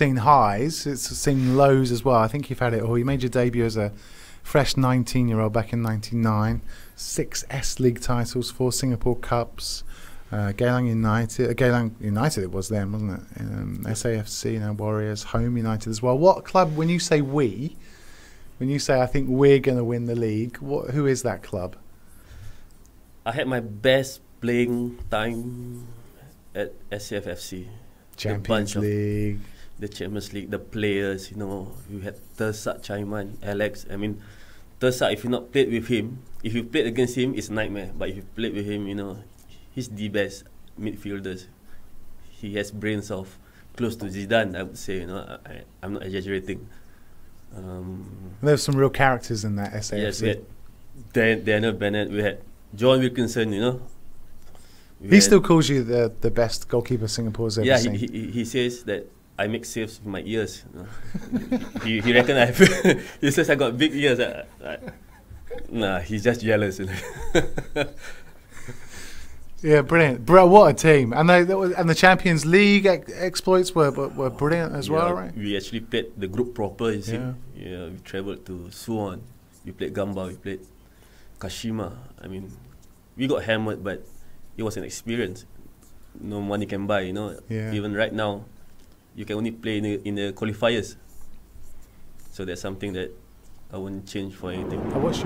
seen highs, it's seen lows as well. I think you've had it all. You made your debut as a fresh 19 year old back in 99, six S League titles, four Singapore Cups. Uh, Geylang United, uh, Geylang United it was then, wasn't it? Um, SAFC, now Warriors, Home United as well. What club, when you say we, when you say I think we're going to win the league, what, who is that club? I had my best playing time at SAFFC. Champions League. The Champions League, the players, you know, you had Therdsak Chaiman, Alex. I mean, Therdsak, if you not played with him, if you played against him, it's nightmare. But if you played with him, you know, he's the best midfielders. He has brains of close to Zidane, I would say. You know, I, I'm not exaggerating. Um, There's some real characters in that SAFC. yes, we had Dan, Daniel Bennett. We had John Wilkinson. You know, We he still calls you the, the best goalkeeper Singapore's ever yeah. seen. He, he he says that I make saves with my ears. You know. he he reckon I have. he says I got big ears. I, I, nah, he's just jealous. you know. Yeah, brilliant, bro! What a team, and they, that was, and the Champions League ex- exploits were, were were brilliant as well, right? We actually played the group proper, you see. Yeah. Yeah. we travelled to Suwon. We played Gamba, we played Kashima. I mean, we got hammered, but it was an experience. No money can buy, you know. Yeah. Even right now, you can only play in the, in the qualifiers. So that's something that I wouldn't change for anything. I wish.